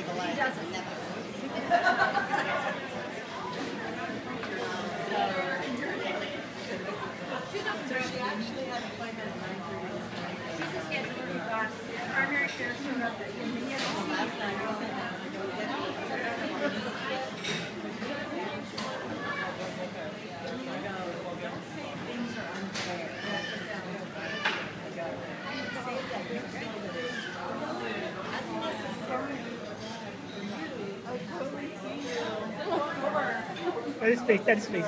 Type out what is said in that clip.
He doesn't. Have a pretty good thing. She's a scheduler, primary care showed up at Indiana. That is fake. That is fake.